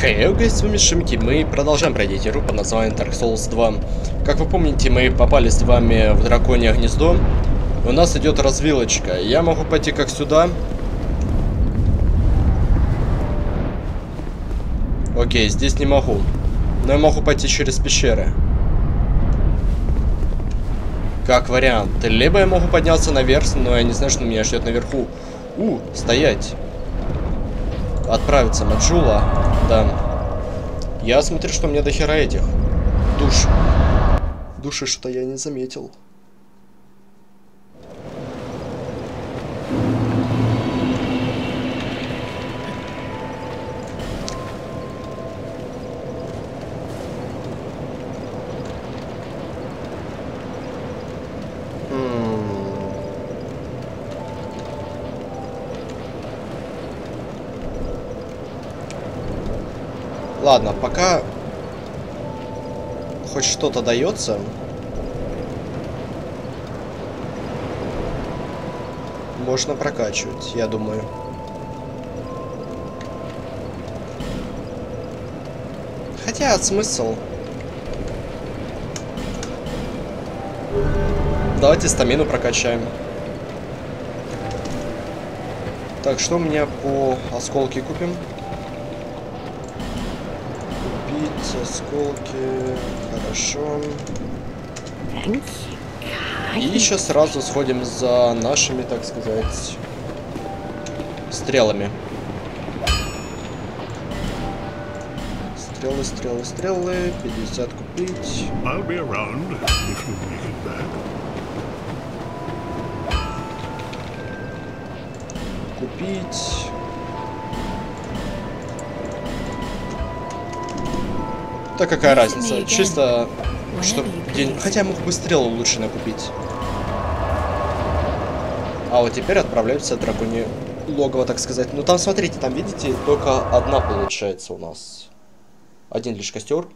Хей, hey, с вами Шимки, мы продолжаем пройдеть игру под названием Dark Souls 2. Как вы помните, мы попали с вами в драконье гнездо. У нас идет развилочка. Я могу пойти как сюда. Окей, здесь не могу. Но я могу пойти через пещеры. Как вариант. Либо я могу подняться наверх, но я не знаю, что меня ждет наверху. У, стоять. Отправиться Маджула. Да. Я смотрю, что мне до хера этих. Душ. Души что я не заметил. Ладно, пока хоть что-то дается. Можно прокачивать, я думаю. Хотя смысл. Давайте стамину прокачаем. Так, что у меня по осколке купим? Осколки. Хорошо. И сейчас сразу сходим за нашими, так сказать, стрелами. Стрелы, стрелы, стрелы. 50 купить. Купить. Да какая разница? Чисто, чтобы день... Хотя я мог бы стрелу лучше накупить. А вот теперь отправляемся в драконье логово, так сказать. Ну там, смотрите, там, видите, только одна получается у нас. Один лишь костер.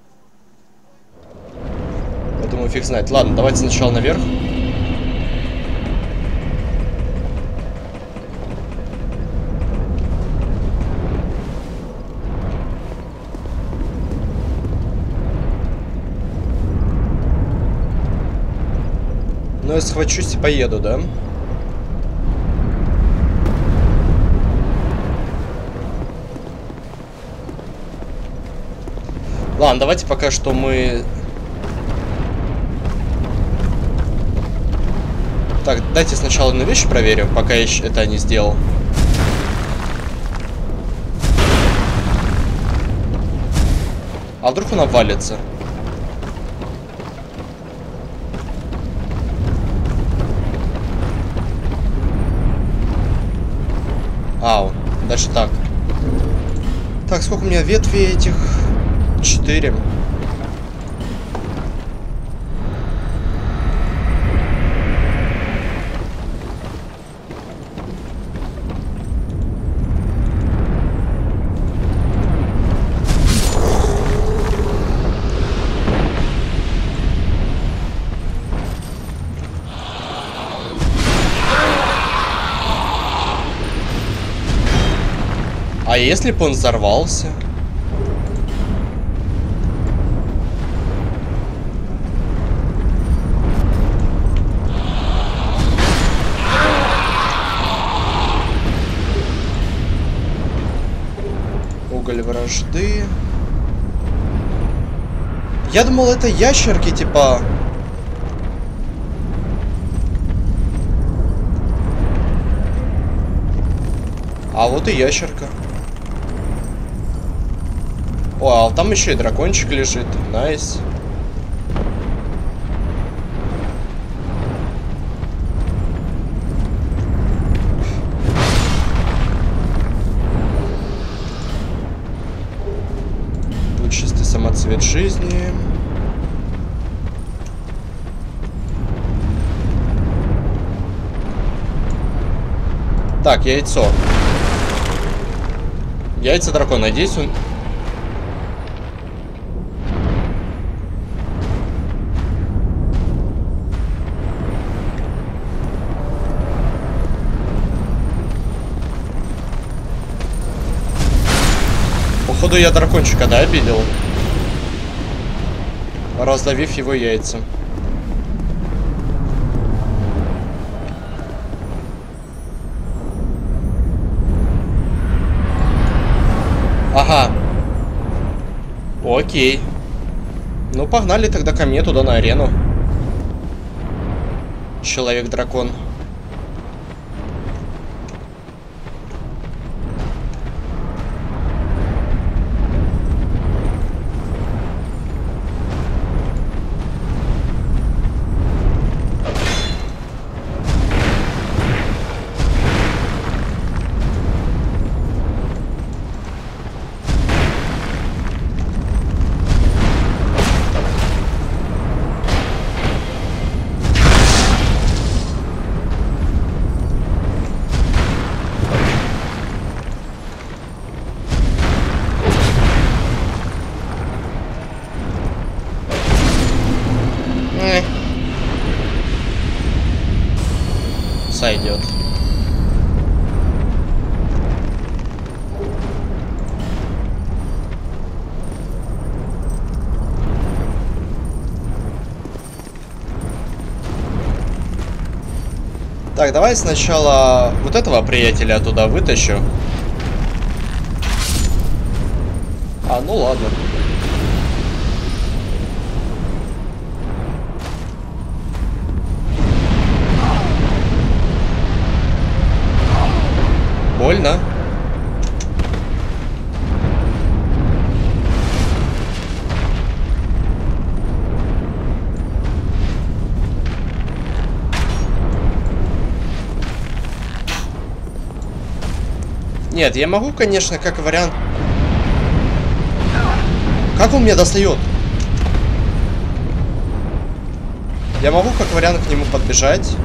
Поэтому фиг знает. Ладно, давайте сначала наверх. Я схвачусь и поеду, да? Ладно, давайте пока что мы... Так, дайте сначала одну вещь проверю, пока я это не сделал. А вдруг он обвалится? Даже так. Так, сколько у меня ветви этих? Четыре. А если бы он взорвался? Уголь вражды. Я думал, это ящерки, типа... А вот и ящерка. О, а там еще и дракончик лежит. Nice. Тут чистый самоцвет жизни. Так, яйцо. Яйца дракона. Надеюсь, он Походу я дракончика, да, обидел? Раздавив его яйца. Ага. Окей. Ну, погнали тогда ко мне туда на арену. Человек-дракон. Давай сначала вот этого приятеля туда вытащу. А, ну ладно. Больно. Нет, я могу, конечно, как вариант... Как он меня достает? Я могу, как вариант, к нему подбежать.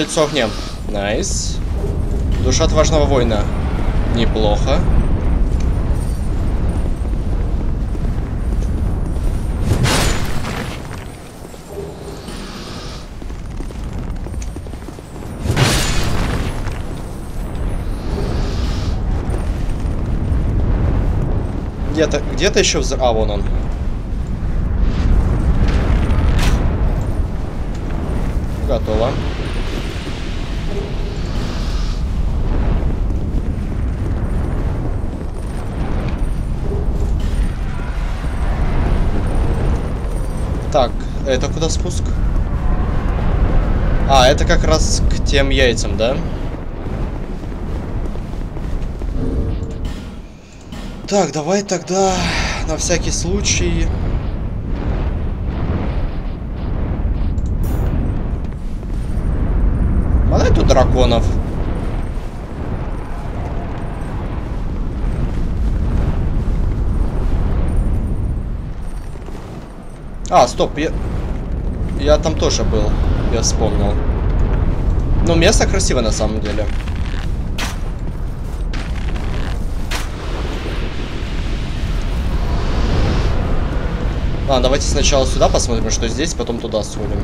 Кольцо огня. Nice. Душа отважного воина. Неплохо. Где-то, где-то еще взрыв... А, вон он. Готово. Так, это куда спуск? А, это как раз к тем яйцам, да? Так, давай тогда на всякий случай... Подай тут драконов. А, стоп, я... Я там тоже был, я вспомнил. Ну, место красивое на самом деле. А, давайте сначала сюда посмотрим, что здесь, потом туда сходим.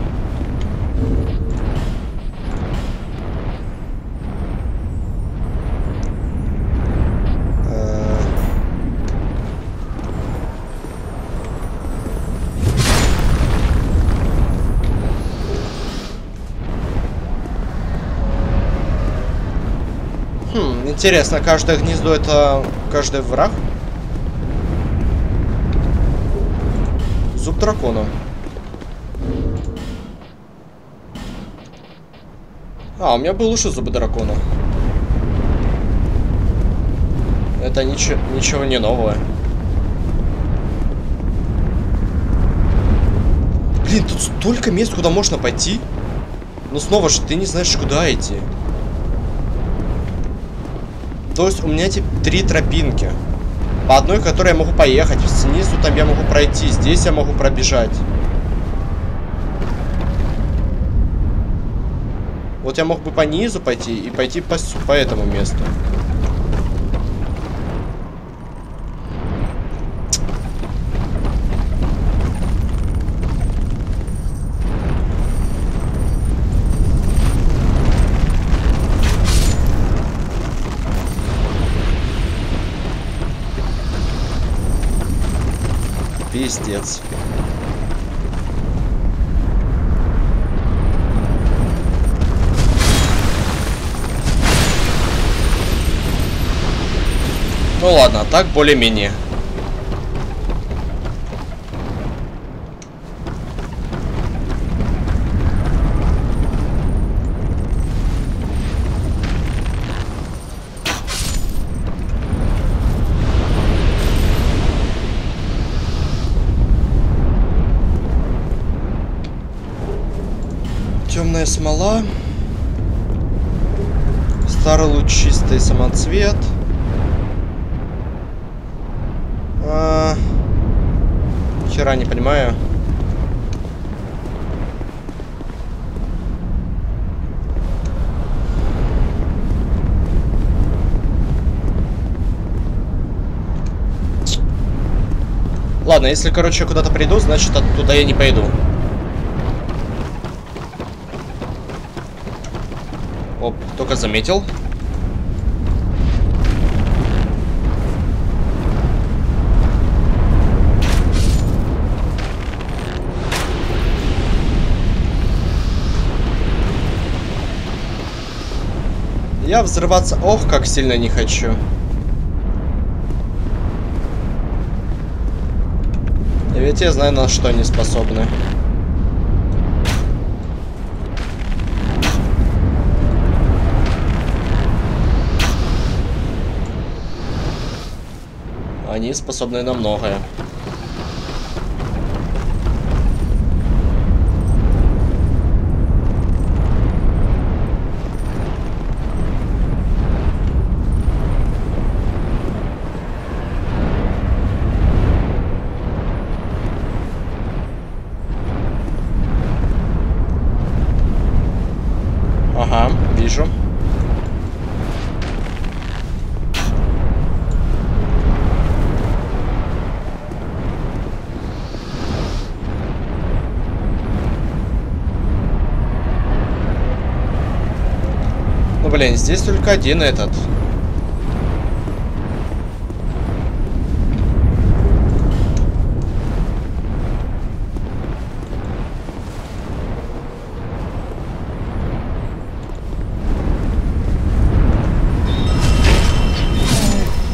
Интересно, каждое гнездо это каждый враг? Зуб дракона. А, у меня был уже зубы дракона. Это ничего, ничего не новое. Блин, тут столько мест, куда можно пойти. Но снова же, ты не знаешь, куда идти. То есть у меня типа три тропинки. По одной, которой я могу поехать. Снизу там я могу пройти. Здесь я могу пробежать. Вот я мог бы по низу пойти и пойти по, по этому месту. Пиздец. Ну ладно, так более-менее. Темная смола. Старый лучистый самоцвет. А... Хера не понимаю. Ладно, если, короче, куда-то приду, значит, оттуда я не пойду. Оп, только заметил. Я взрываться, ох, как сильно не хочу. Ведь я знаю, на что они способны. Они способны на многое. Ага, вижу. Ну блин, здесь только один этот.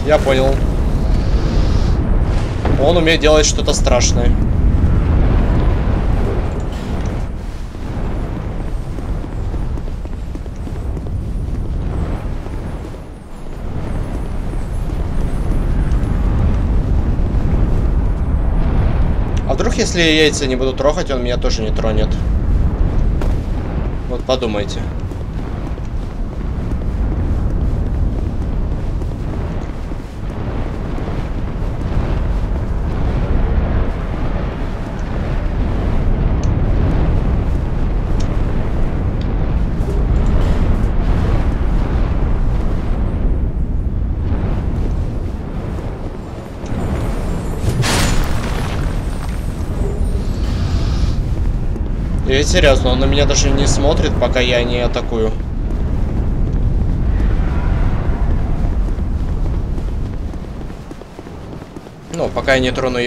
Я понял. Он умеет делать что-то страшное. Если яйца не буду трогать, он меня тоже не тронет? Вот подумайте. Я серьезно, он на меня даже не смотрит, пока я не атакую. Ну, пока я не трону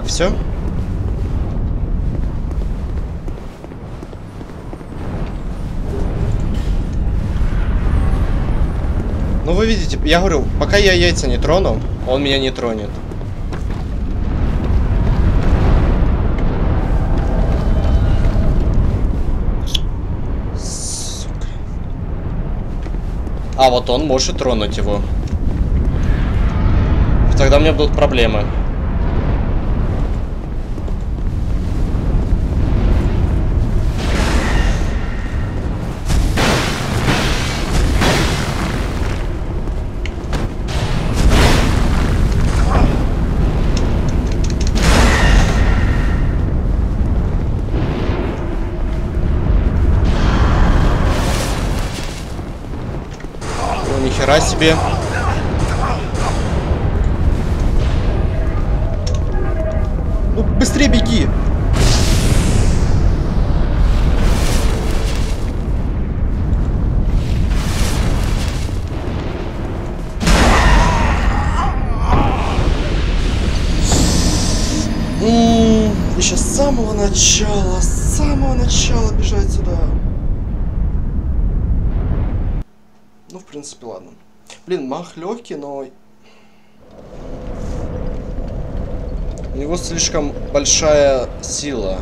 и... все? Ну вы видите, я говорю, пока я яйца не трону, он меня не тронет. Сука. А вот он может тронуть его. Тогда у меня будут проблемы. О, нихера себе. Ну, быстрее беги! М, Еще с самого начала, с самого начала бежать сюда. Ну, в принципе, ладно. Блин, мах легкий, но У него слишком большая сила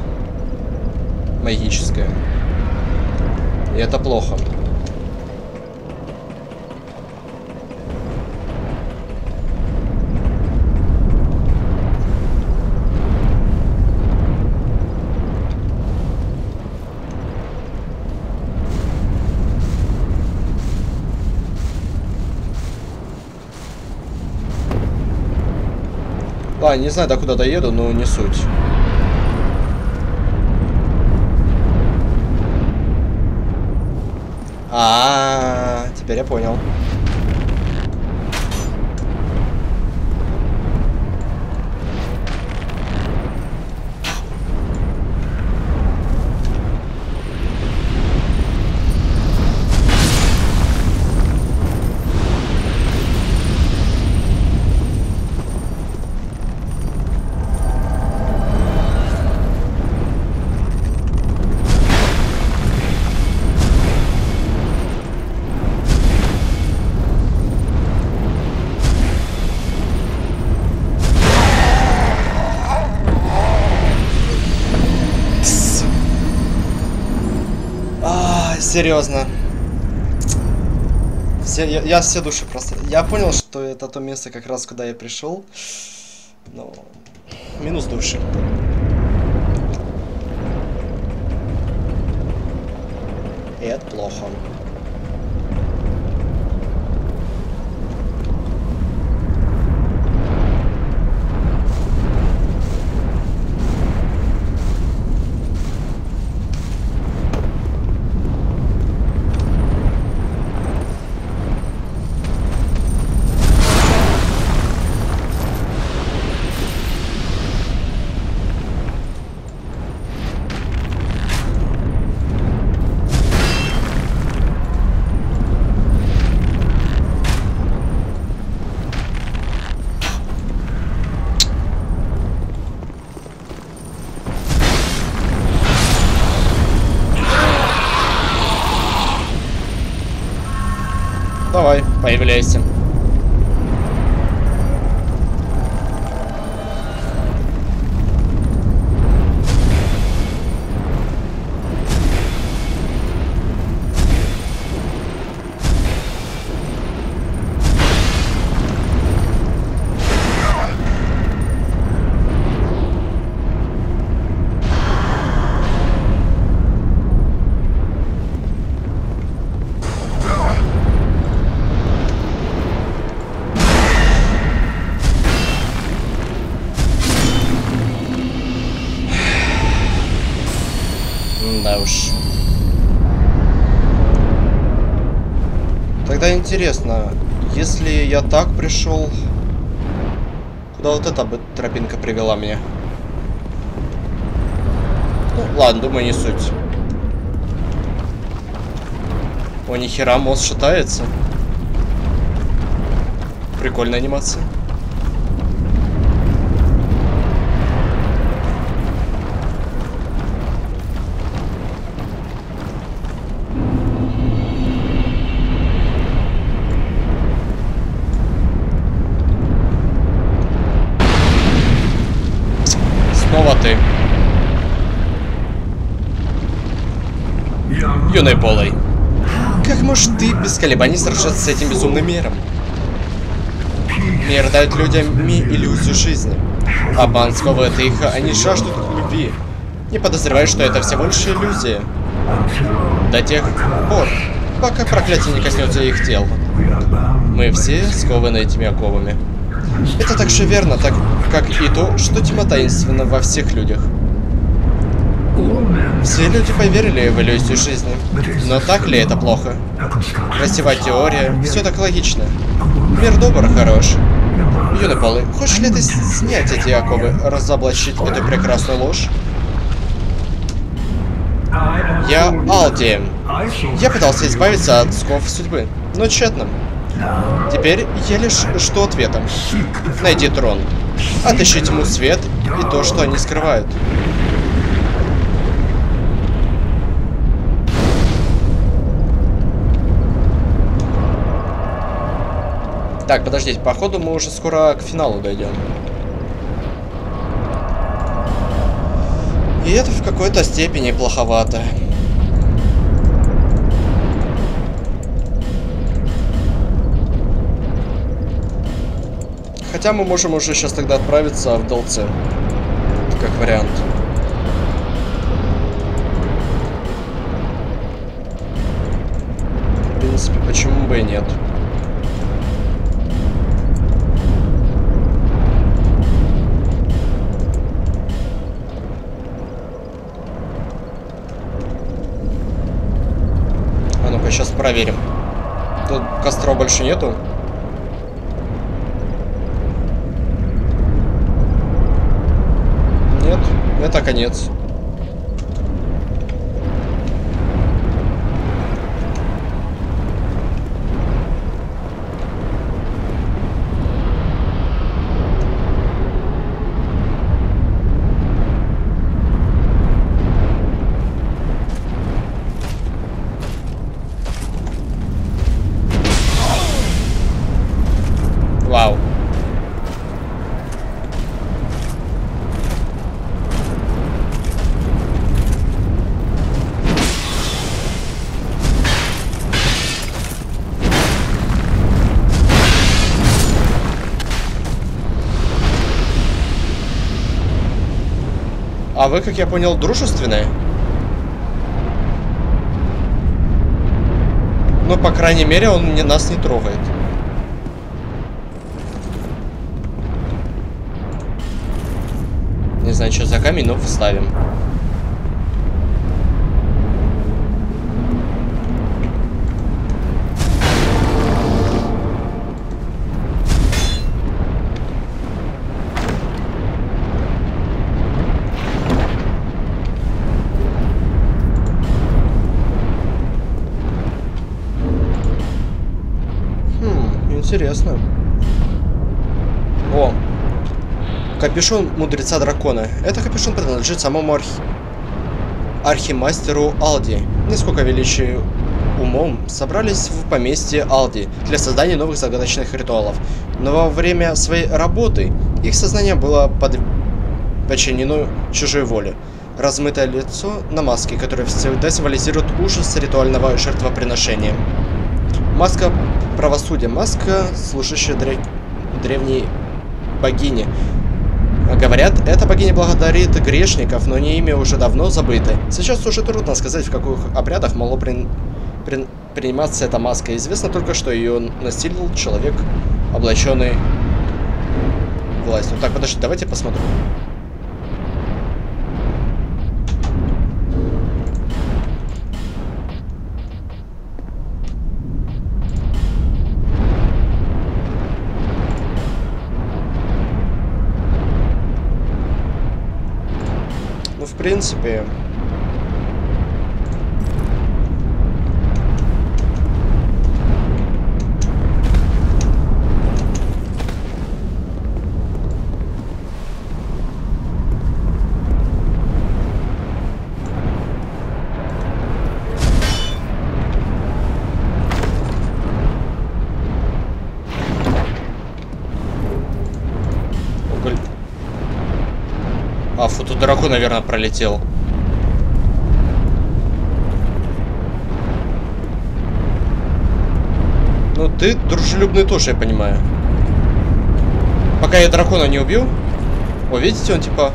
магическая. И это плохо. Ладно, не знаю, до куда доеду, но не суть. А, -а, -а теперь я понял. Серьезно. Все, я, я все души просто. Я понял, что это то место, как раз куда я пришел. Но минус души. И это плохо. Давай, интересно, если я так пришел, куда вот эта бы тропинка привела меня? Ну, ладно, думаю, не суть. О, нихера, мост шатается. Прикольная анимация. Юный полой. Как можешь ты без колебаний сражаться с этим безумным миром? Мир дает людям ми иллюзию жизни. Обман сковывает их, они жаждут любви. Не подозревая, что это всего лишь иллюзия. До тех пор, пока проклятие не коснется их тел. Мы все скованы этими оковами. Это так же верно, так как и то, что тьма таинственна во всех людях. Люди поверили в иллюзию жизни. Но так ли это плохо? Красивая теория, все так логично. Мир добр, хорош. Юный хочешь ли ты снять эти оковы, разоблачить эту прекрасную ложь? Я Алди. Я пытался избавиться от сков судьбы, но тщетно. Теперь я лишь жду ответа. Найди трон. Отыщи тьму свет и то, что они скрывают. Так, подождите, походу мы уже скоро к финалу дойдем. И это в какой-то степени плоховато. Хотя мы можем уже сейчас тогда отправиться в DLC. Как вариант. В принципе, почему бы и нет. А ну-ка, сейчас проверим. Тут костров больше нету. Нет, это конец. Вы, как я понял, дружественные? Ну, по крайней мере, он не, нас не трогает. Не знаю, что за камень, но вставим. Интересно. О, Капюшон мудреца дракона. Это капюшон принадлежит самому архи... архимастеру Алди. Несколько величий умом собрались в поместье Алди для создания новых загадочных ритуалов. Но во время своей работы их сознание было под... подчинено чужой воле. Размытое лицо на маске, которое всегда символизирует ужас ритуального жертвоприношения. Маска правосудия. Маска, служащая древ... древней богине. Говорят, эта богиня благодарит грешников, но не ими уже давно забыты. Сейчас уже трудно сказать, в каких обрядах могло при... При... приниматься эта маска. Известно только, что ее насилил человек, облаченный властью. Так, подожди, давайте посмотрим. Ну, тут драку, наверное, пролетел. Ну, ты дружелюбный тоже, я понимаю. Пока я дракона не убью, О, видите, он типа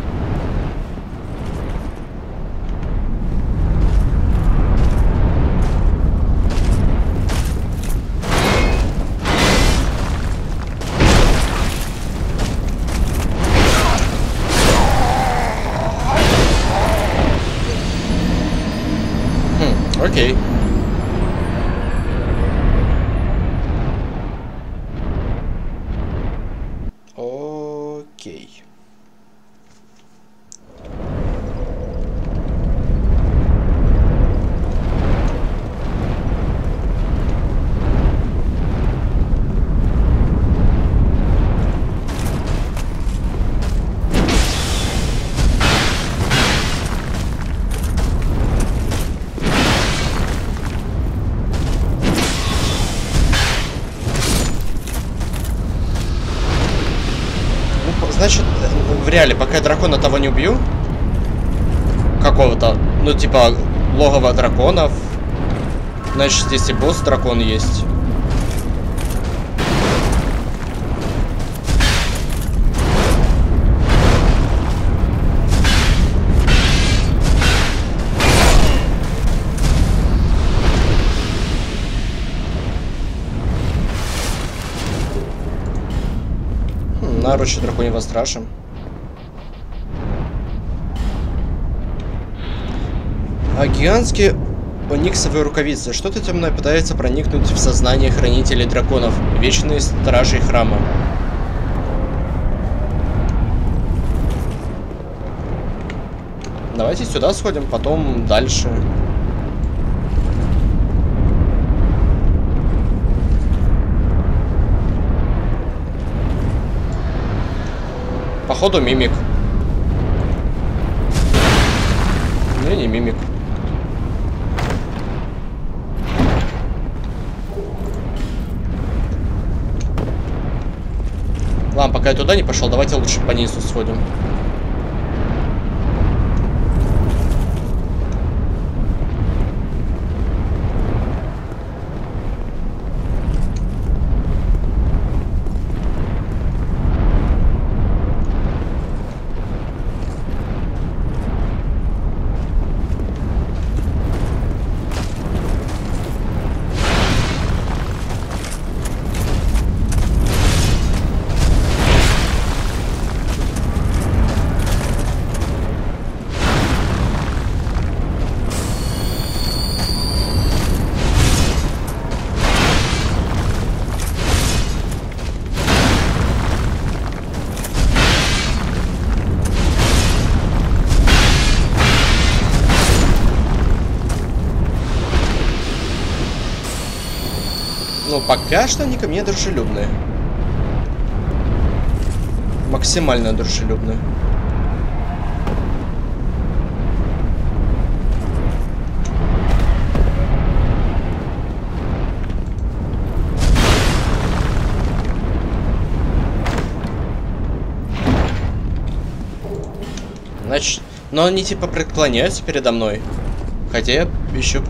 реале, пока я дракона того не убью, какого-то, ну, типа, логово драконов, значит, здесь и босс дракон есть. Хм, наручи драконьего стража. А гигантские ониксовые рукавицы. Что-то темное пытается проникнуть в сознание хранителей драконов, вечные стражи храма. Давайте сюда сходим, потом дальше. Походу мимик. Пока я туда не пошел, давайте лучше по низу сходим. Пока что они ко мне дружелюбные. Максимально дружелюбные. Значит, но они типа преклоняются передо мной. Хотя я еще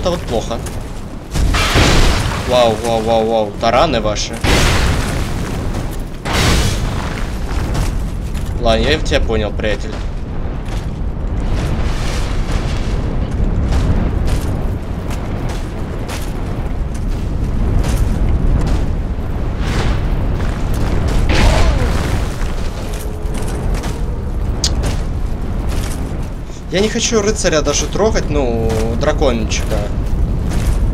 это вот плохо. Вау, вау, вау, вау. Тараны ваши. Ладно, я тебя понял, приятель. Я не хочу рыцаря даже трогать, ну, дракончика.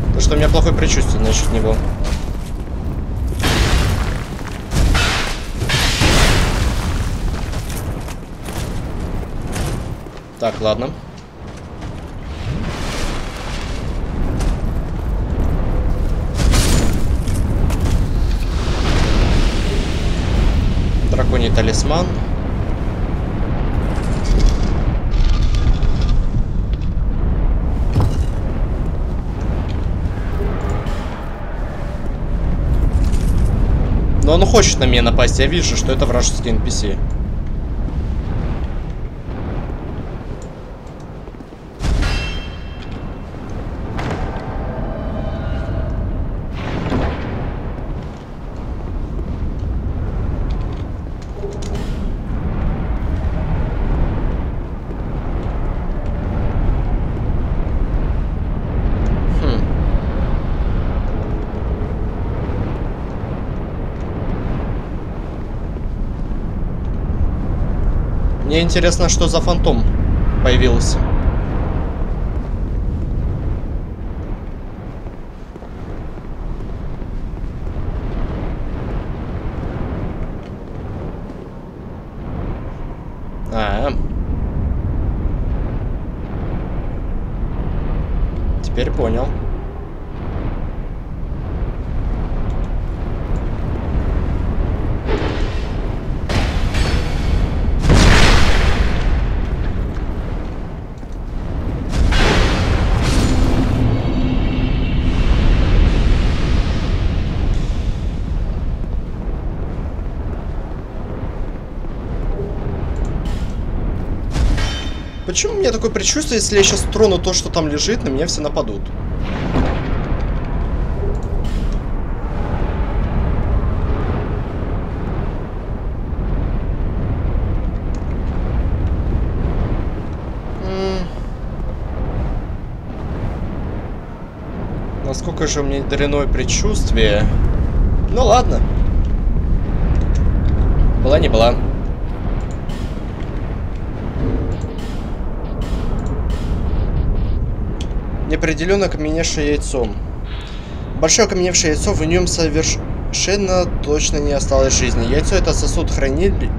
Потому что у меня плохое предчувствие насчет него. Так, ладно. Драконий талисман. Но он хочет на меня напасть. Я вижу, что это вражеский NPC. Мне интересно, что за фантом появился. А, теперь понял. Такое предчувствие, если я сейчас трону то, что там лежит, на меня все нападут? Насколько же у меня дряное предчувствие? Ну ладно. Была не была. Неопределенно окаменевшее яйцо. Большое окаменевшее яйцо, в нем совершенно точно не осталось жизни. Яйцо это сосуд, хранили...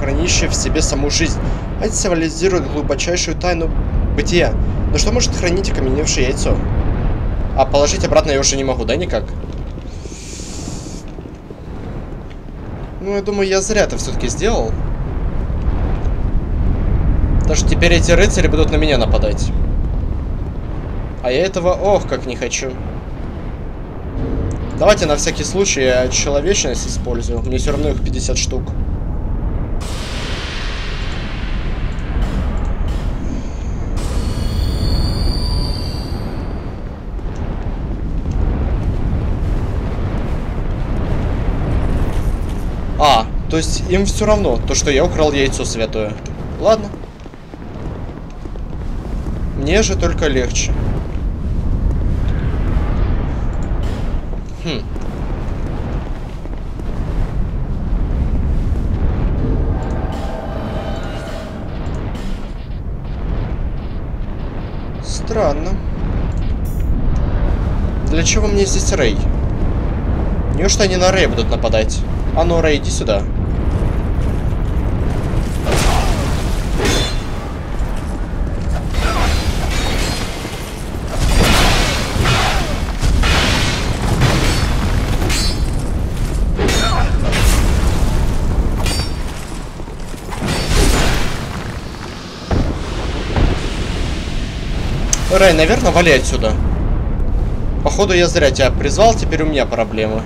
хранящий в себе саму жизнь. Это символизирует глубочайшую тайну бытия. Но что может хранить окаменевшее яйцо? А положить обратно я уже не могу, да, никак? Ну, я думаю, я зря это все-таки сделал. Что теперь эти рыцари будут на меня нападать. А я этого, ох, как не хочу. Давайте на всякий случай я человечность использую. Мне все равно их 50 штук. А, то есть им все равно, то, что я украл яйцо святое. Ладно. Мне же только легче. Хм. Странно. Для чего мне здесь Рэй? Неужто они на Рэй будут нападать? А ну, Рэй, иди сюда. Рэй, наверное, вали отсюда. Походу, я зря тебя призвал, теперь у меня проблемы.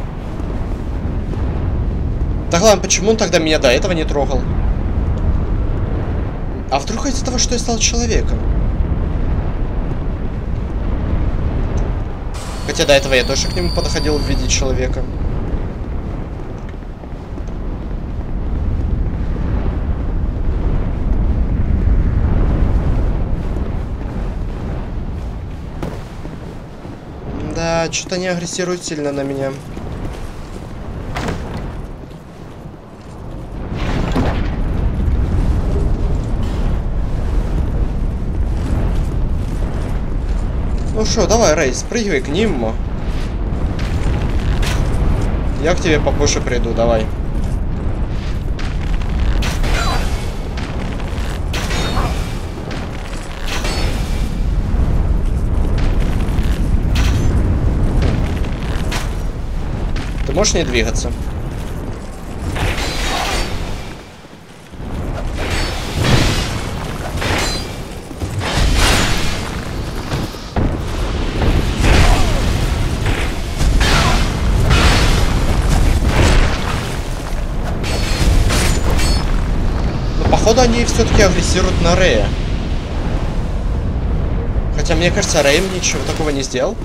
Так ладно, почему он тогда меня до этого не трогал? А вдруг из-за того, что я стал человеком? Хотя до этого я тоже к нему подходил в виде человека. Что-то они агрессируют сильно на меня. Ну что, давай, Рэй, спрыгивай к ним. Я к тебе попозже приду, давай. Можешь не двигаться. Походу они все-таки агрессируют на Рея. Хотя мне кажется, Рэй ничего такого не сделал.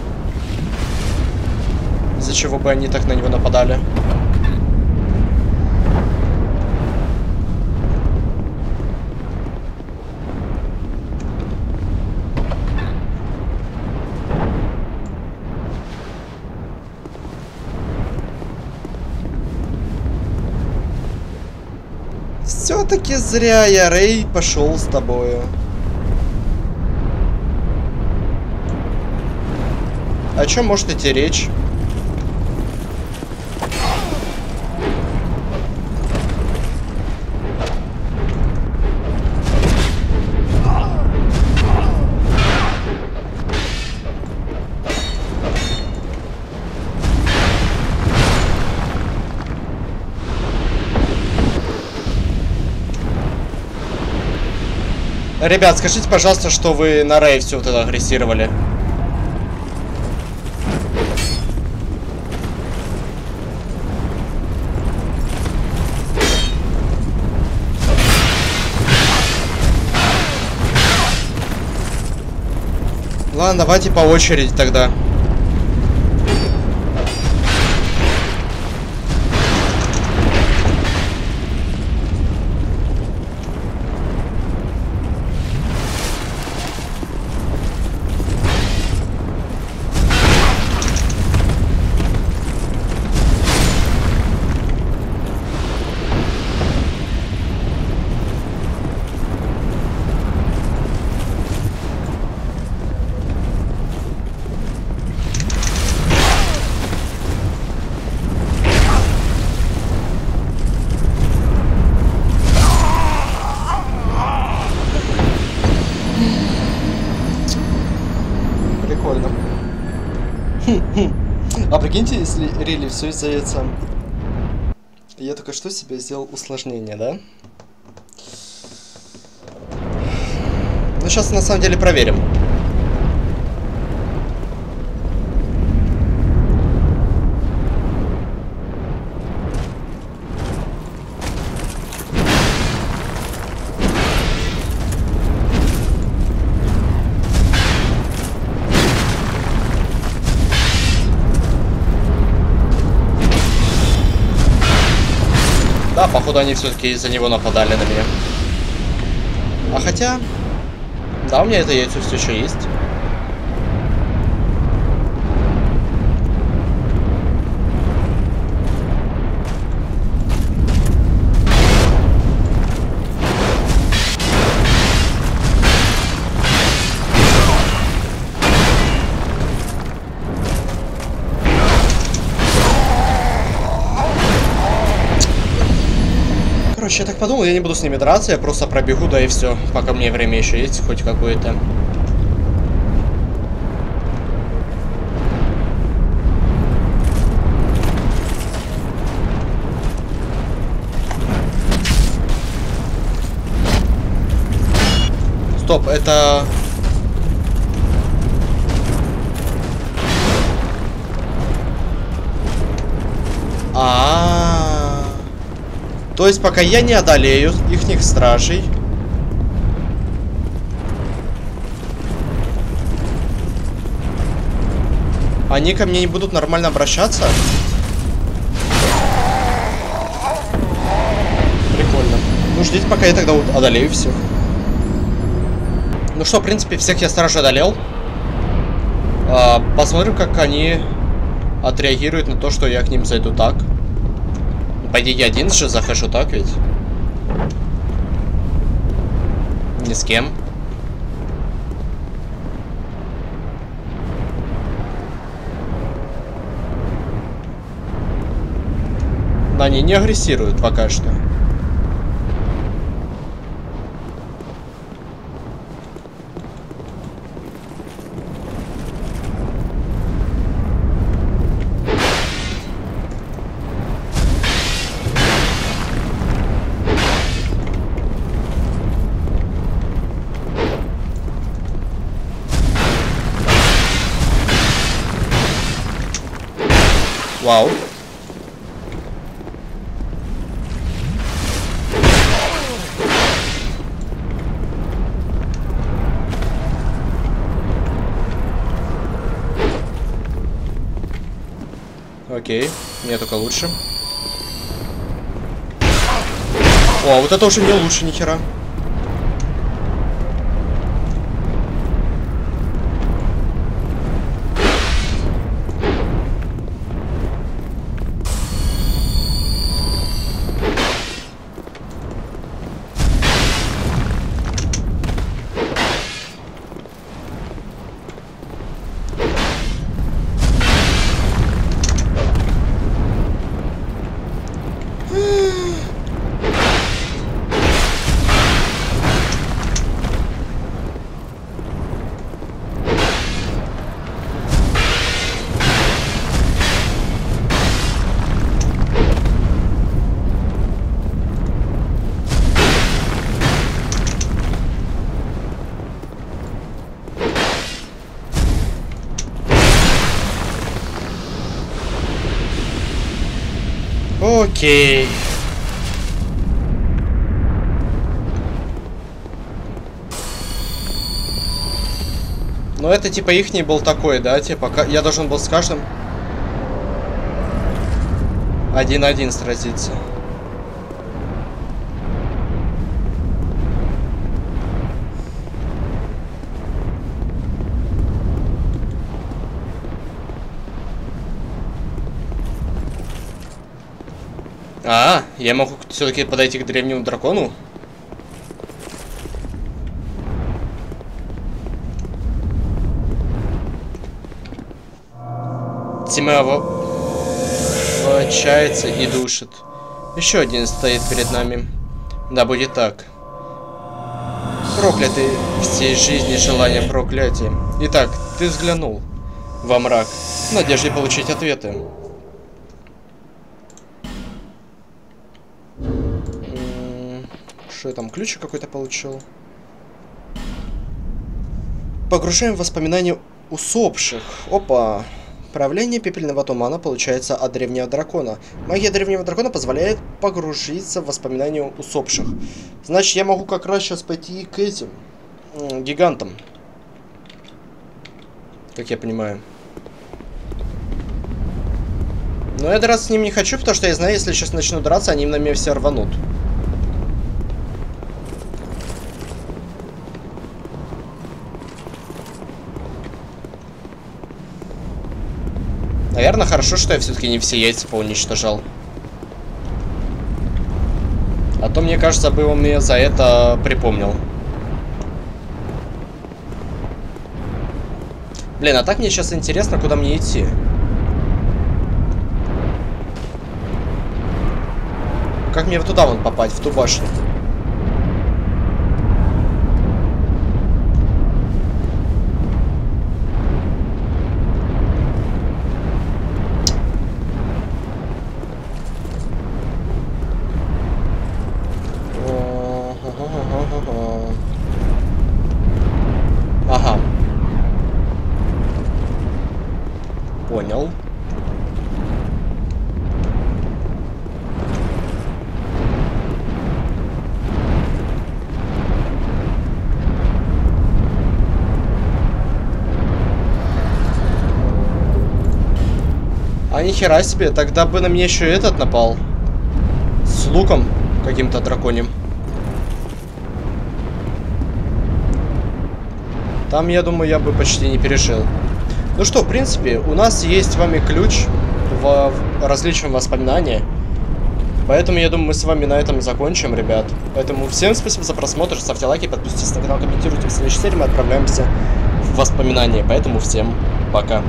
Из-за чего бы они так на него нападали. Все-таки зря я, Рэй, пошел с тобою. О чем может идти речь? Ребят, скажите, пожалуйста, что вы на Рэй все вот это агрессировали. Ладно, давайте по очереди тогда. Если яйца. Я только что себе сделал усложнение, да? Ну, сейчас на самом деле проверим. Походу они все-таки из-за него нападали на меня. А хотя... Да, у меня это яйцо все еще есть. Короче, я так подумал, я не буду с ними драться, я просто пробегу, да и все, пока мне время еще есть, хоть какое-то. Стоп, это... То есть, пока я не одолею ихних стражей... Они ко мне не будут нормально обращаться? Прикольно. Ну, ждите, пока я тогда вот одолею всех. Ну что, в принципе, всех я стражей одолел. А, посмотрим, как они отреагируют на то, что я к ним зайду так. По идее, один же захожу так ведь? Ни с кем. Но они не агрессируют пока что. Окей, мне только лучше. О, вот это уже не лучше, нихера. Окей. Это типа ихний был такой, да? Типа, я должен был с каждым один-один сразиться. А, я могу все-таки подойти к древнему дракону? Тьма волочается и душит. Еще один стоит перед нами. Да будет так. Проклятый всей жизни желание проклятия. Итак, ты взглянул во мрак в надежде получить ответы. Что я там, ключик какой-то получил? Погружаем в воспоминания усопших. Опа. Правление пепельного тумана получается от древнего дракона. Магия древнего дракона позволяет погрузиться в воспоминания усопших. Значит, я могу как раз сейчас пойти к этим гигантам. Как я понимаю. Но я драться с ним не хочу, потому что я знаю, если сейчас начну драться, они на меня все рванут. Наверное, хорошо, что я все-таки не все яйца поуничтожал. А то, мне кажется, бы он мне за это припомнил. Блин, а так мне сейчас интересно, куда мне идти. Как мне туда вон попасть, в ту башню? Нихера себе. Тогда бы на меня еще этот напал. С луком каким-то драконьим. Там, я думаю, я бы почти не пережил. Ну что, в принципе, у нас есть с вами ключ в различном воспоминании. Поэтому, я думаю, мы с вами на этом закончим, ребят. Поэтому всем спасибо за просмотр, ставьте лайки, подписывайтесь на канал, комментируйте. В следующей серии мы отправляемся в воспоминания. Поэтому всем пока.